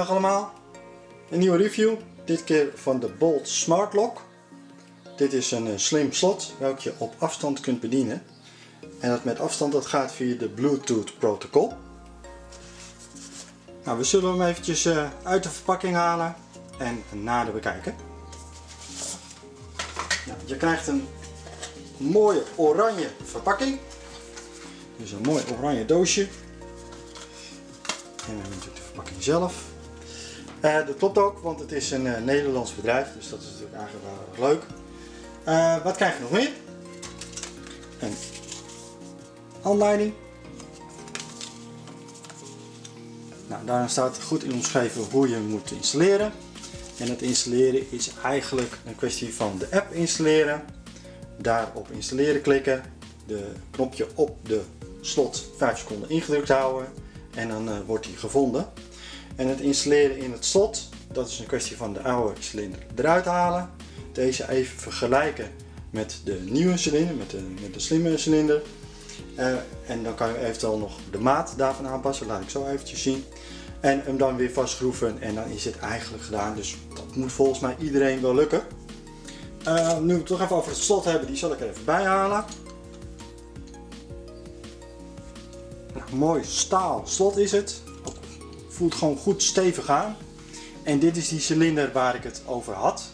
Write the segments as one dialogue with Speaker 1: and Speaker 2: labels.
Speaker 1: Dag allemaal, een nieuwe review, dit keer van de Bolt Smart Lock. Dit is een eh, slim slot welke je op afstand kunt bedienen. En dat met afstand dat gaat via de Bluetooth protocol. Nou, we zullen hem eventjes eh, uit de verpakking halen en nader bekijken. Nou, je krijgt een mooie oranje verpakking. Dus een mooi oranje doosje. En dan natuurlijk de verpakking zelf. Uh, dat klopt ook, want het is een uh, Nederlands bedrijf, dus dat is natuurlijk eigenlijk wel leuk. Uh, wat krijg je nog meer? Een aanleiding. Nou, daarin staat goed in omschreven hoe je moet installeren. En het installeren is eigenlijk een kwestie van de app installeren. Daarop installeren klikken. De knopje op de slot 5 seconden ingedrukt houden. En dan wordt hij gevonden. En het installeren in het slot, dat is een kwestie van de oude cilinder eruit halen. Deze even vergelijken met de nieuwe cilinder, met de, slimme cilinder. Uh, en dan kan je eventueel nog de maat daarvan aanpassen, laat ik zo eventjes zien. En hem dan weer vastschroeven en dan is het eigenlijk gedaan. Dus dat moet volgens mij iedereen wel lukken. Uh, nu we het toch even over het slot hebben, die zal ik er even bij halen. Nou, mooi staal slot is het voelt gewoon goed stevig aan. En dit is die cilinder waar ik het over had.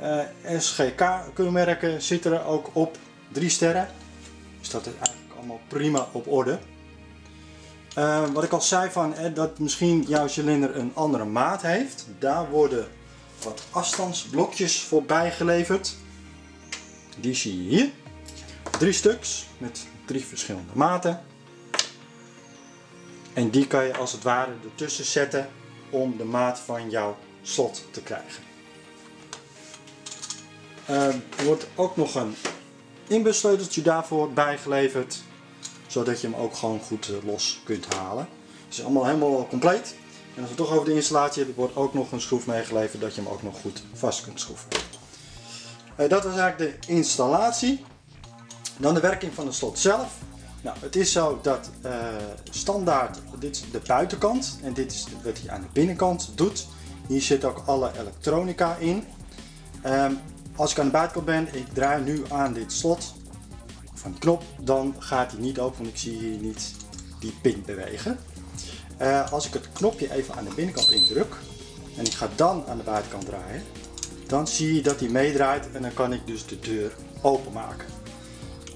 Speaker 1: Uh, eh, SGK-keurmerken zitten er ook op. Drie sterren. Dus dat is eigenlijk allemaal prima op orde. Uh, wat ik al zei van eh, dat misschien jouw cilinder een andere maat heeft. Daar worden wat afstandsblokjes voor bijgeleverd. Die zie je hier. Drie stuks met drie verschillende maten. En die kan je als het ware ertussen zetten om de maat van jouw slot te krijgen. Uh, er wordt ook nog een inbussleuteltje daarvoor bijgeleverd. Zodat je hem ook gewoon goed eh, los kunt halen. Het is allemaal helemaal compleet. En als we het toch over de installatie hebben, wordt ook nog een schroef meegeleverd dat je hem ook nog goed vast kunt schroeven. Uh, dat was eigenlijk de installatie. Dan de werking van het slot zelf. Nou, het is zo dat uh, standaard, dit is de buitenkant en dit is wat hij aan de binnenkant doet. Hier zit ook alle elektronica in. Um, als ik aan de buitenkant ben, ik draai nu aan dit slot van de knop, dan gaat hij niet open, want ik zie hier niet die pin bewegen. Uh, als ik het knopje even aan de binnenkant indruk en ik ga dan aan de buitenkant draaien, dan zie je dat hij meedraait en dan kan ik dus de deur openmaken.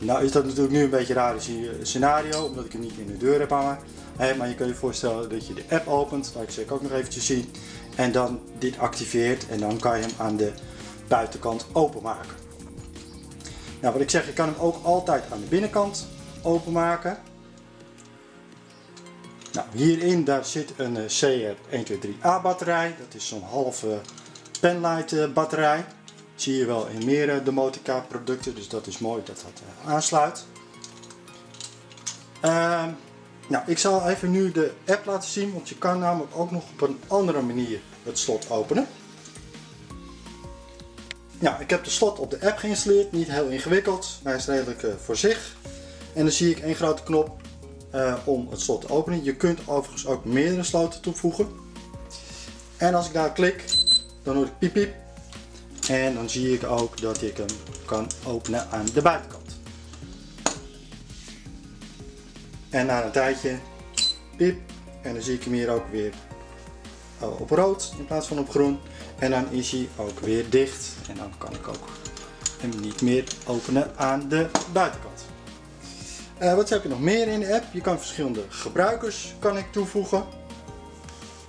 Speaker 1: Nou is dat natuurlijk nu een beetje een raar scenario, omdat ik hem niet in de deur heb hangen. maar je kan je voorstellen dat je de app opent, laat ik zeker ook nog eventjes zien. En dan dit activeert en dan kan je hem aan de buitenkant openmaken. Nou wat ik zeg, je kan hem ook altijd aan de binnenkant openmaken. Nou, hierin daar zit een eh, CR123A batterij, dat is zo'n halve penlight eh, batterij zie je wel in meer eh, de Motica producten, dus dat is mooi dat dat eh, aansluit. Uh, nou, ik zal even nu de app laten zien, want je kan namelijk ook nog op een andere manier het slot openen. Nou, ik heb de slot op de app geïnstalleerd, niet heel ingewikkeld, hij is redelijk uh, voor zich. En dan zie ik één grote knop om het slot te openen. Je kunt overigens ook meerdere sloten toevoegen. En als ik daar klik, dan hoor ik piep piep en dan zie ik ook dat ik hem kan openen aan de buitenkant. En na een tijdje, piep, en dan zie ik hem hier ook weer op rood in plaats van op groen. En dan is hij ook weer dicht. En dan kan ik ook hem niet meer openen aan de buitenkant. Uh, wat heb je nog meer in de app? Je kan verschillende gebruikers kan ik toevoegen.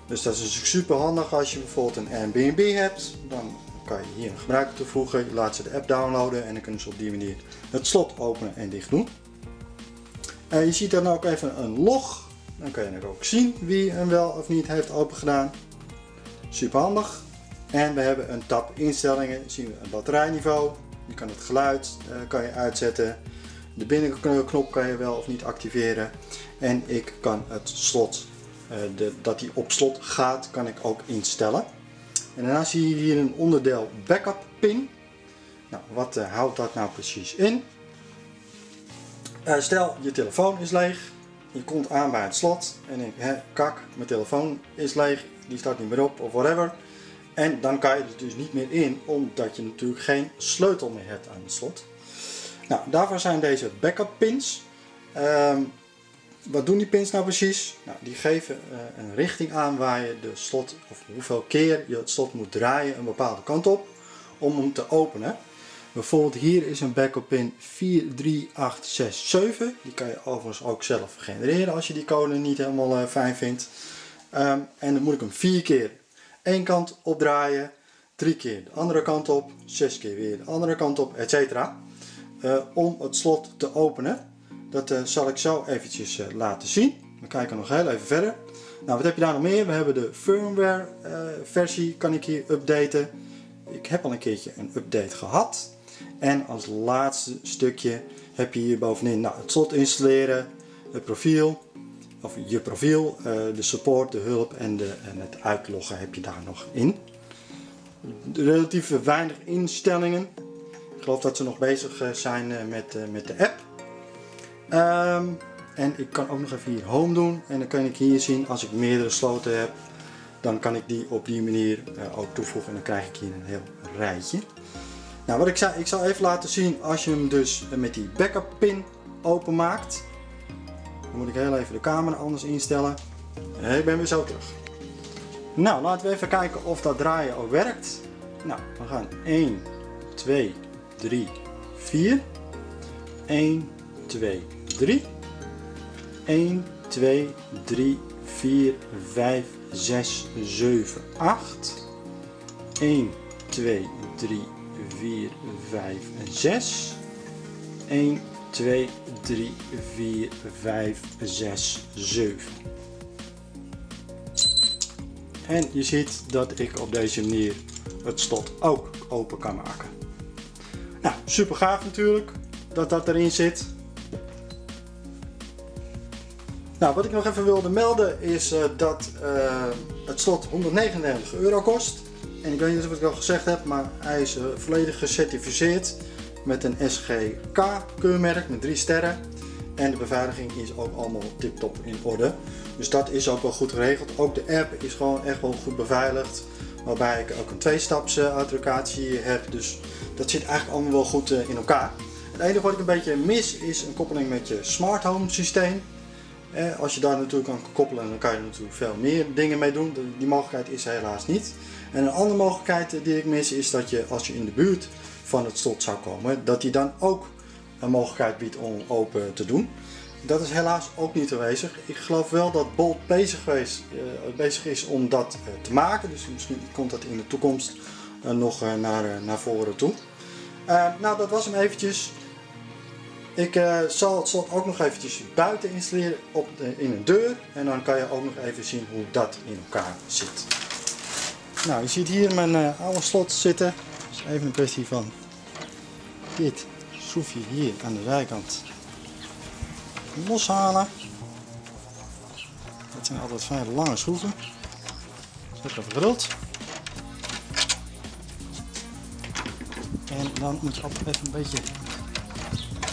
Speaker 1: Dus dat is super handig als je bijvoorbeeld een Airbnb hebt. Dan kan je hier een gebruiker toevoegen. Je laat ze de app downloaden en dan kunnen ze op die manier het slot openen en dicht doen. Uh, je ziet dan ook even een log. Dan kan je ook zien wie hem wel of niet heeft open gedaan. Super handig. En we hebben een tab instellingen. Zien we een batterijniveau. Je kan het geluid uh, kan je uitzetten. De binnenknop kan je wel of niet activeren. En ik kan het slot, uh, de, dat hij op slot gaat, kan ik ook instellen. En daarna zie je hier een onderdeel backup pin. Nou, wat uh, houdt dat nou precies in? Uh, stel je telefoon is leeg je komt aan bij het slot en denk hè, kak, mijn telefoon is leeg, die staat niet meer op of whatever. En dan kan je er dus niet meer in, omdat je natuurlijk geen sleutel meer hebt aan het slot. Nou, daarvoor zijn deze backup pins. Ehm, wat doen die pins nou precies? Nou, die geven uh, een richting aan waar je de slot, of hoeveel keer je het slot moet draaien een bepaalde kant op om hem te openen. Bijvoorbeeld hier is een backup pin 43867. Die kan je overigens ook zelf genereren als je die code niet helemaal uh, fijn vindt. Um, en dan moet ik hem vier keer één kant opdraaien, drie keer de andere kant op, zes keer weer de andere kant op, etc. Uh, om het slot te openen. Dat uh, zal ik zo eventjes uh, laten zien. We kijken nog heel even verder. Nou, wat heb je daar nog meer? We hebben de firmware versie, kan ik hier updaten. Ik heb al een keertje een update gehad. En als laatste stukje heb je hier bovenin nou, het slot installeren, het profiel, of je profiel, de support, de hulp en, de, en het uitloggen heb je daar nog in. Relatief weinig instellingen. Ik geloof dat ze nog bezig zijn met, met de app. Um, en ik kan ook nog even hier home doen. En dan kan ik hier zien als ik meerdere sloten heb. Dan kan ik die op die manier uh, ook toevoegen. En dan krijg ik hier een heel rijtje. Nou wat ik zei, ik zal even laten zien als je hem dus met die backup pin openmaakt. Dan moet ik heel even de camera anders instellen. En ik ben weer zo terug. Nou, laten we even kijken of dat draaien ook werkt. Nou, we gaan 1, 2, 3, 4. 1, 2, 3. 1, 2, 3, 4, 5, 6, 7, 8. 1, 2, 3, 4, 5 en 6. 1, 2, 3, 4, 5, 6, 7. En je ziet dat ik op deze manier het slot ook open kan maken. Nou, super gaaf natuurlijk dat dat erin zit. Nou, wat ik nog even wilde melden is uh, dat uh, het slot 139 euro kost. En ik weet niet of ik al gezegd heb, maar hij is uh, volledig gecertificeerd met een SGK keurmerk met 3 sterren. En de beveiliging is ook allemaal tip-top in orde. Dus dat is ook wel goed geregeld. Ook de app is gewoon echt wel goed beveiligd. Waarbij ik ook een twee-staps authenticatie heb. Dus dat zit eigenlijk allemaal wel goed in elkaar. Het enige wat ik een beetje mis is een koppeling met je smart home systeem. Eh, als je daar natuurlijk kan koppelen, dan kan je natuurlijk veel meer dingen mee doen. Die mogelijkheid is helaas niet. En een andere mogelijkheid die ik mis is dat je als je in de buurt van het slot zou komen, dat die dan ook een mogelijkheid biedt om open te doen. Dat is helaas ook niet aanwezig. Ik geloof wel dat Bolt bezig, geweest, uh, bezig is om dat uh, te maken. Dus misschien komt dat in de toekomst uh, nog naar, naar voren toe. nou, dat was hem eventjes. Ik uh, zal het slot ook nog eventjes buiten installeren op de, in een deur. En dan kan je ook nog even zien hoe dat in elkaar zit. Nou, je ziet hier mijn uh, oude slot zitten. Dus even een kwestie van dit schroefje hier aan de zijkant loshalen. Dat zijn altijd vrij lange schroeven. Zet even geduld. En dan moet je altijd even een beetje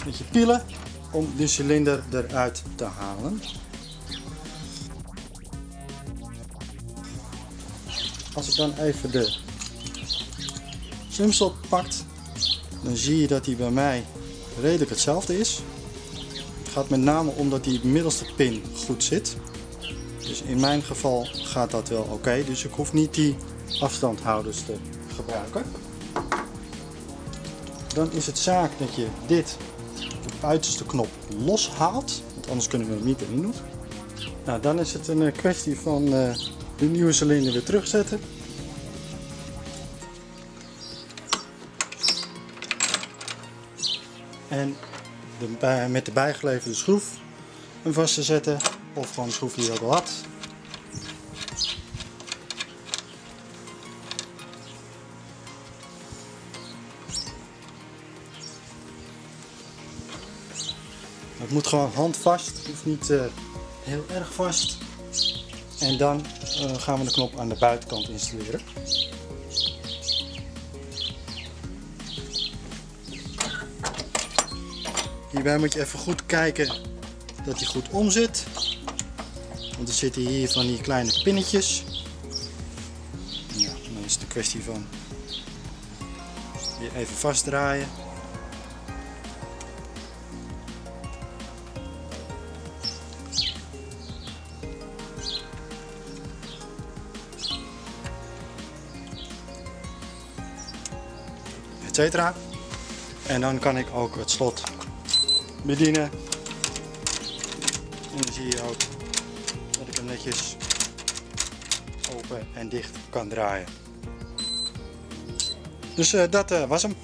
Speaker 1: beetje pielen om de cilinder eruit te halen. Als ik dan even de slimslot pakt, dan zie je dat hij bij mij redelijk hetzelfde is. Het gaat met name omdat die middelste pin goed zit. Dus in mijn geval gaat dat wel oké. Dus ik hoef niet die afstandhouders te gebruiken. Dan is het zaak dat je dit buitenste knop loshaalt. Want anders kunnen we hem niet erin doen. Nou, dan is het een eh, kwestie van uh, de nieuwe cilinder weer terugzetten. En de, met de bijgeleverde schroef hem vast te zetten. Of gewoon de schroef die je al had. Het moet gewoon handvast, hoeft niet uh, heel erg vast. En dan uh, gaan we de knop aan de buitenkant installeren. Hierbij moet je even goed kijken dat hij goed om zit. Want er zitten hier van die kleine pinnetjes. Ja, dan is het een kwestie van weer even vastdraaien. Etcetera. En dan kan ik ook het slot bedienen. En dan zie je ook dat ik hem netjes open en dicht kan draaien. Dus uh, dat uh, was hem.